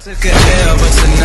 Took a L, but tonight